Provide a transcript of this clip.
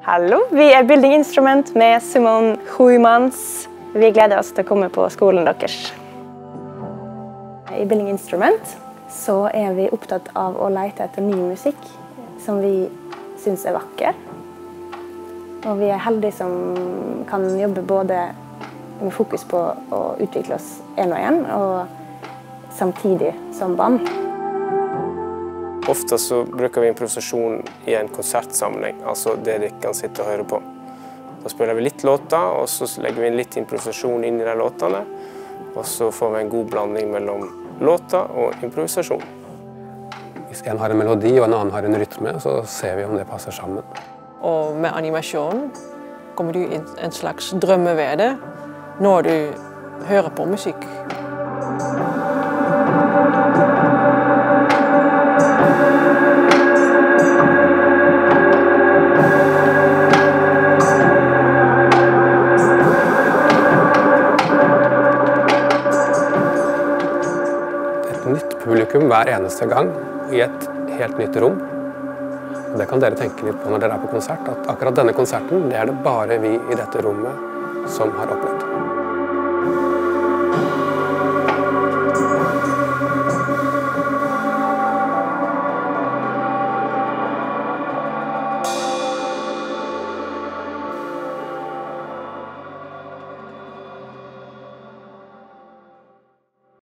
Hallo, vi er Building Instrument med Simon Huymans. Vi gleder oss til å komme på skolen deres. I Building Instrument så er vi opptatt av å lete etter ny musikk som vi syns er vakker. Og vi er heldige som kan jobbe både med fokus på å utvikle oss én og én, og samtidig som band. Ofte så bruker vi improvisasjon i en konsertsammenheng, altså det dere kan sitte og høre på. Da spiller vi litt låter, og så legger vi inn litt improvisasjon inn i de låtene. Og så får vi en god blanding mellom låter og improvisasjon. Hvis en har en melodi og en annen har en rytme, så ser vi om det passer sammen. Og med animasjon kommer du i en slags drømmeverde når du hører på musikk. Et nytt publikum hver eneste gang i et helt nytt rom. Og det kan dere tenke litt på når dere er på konsert, at akkurat denne konserten det er det bare vi i dette rommet som har opplevd.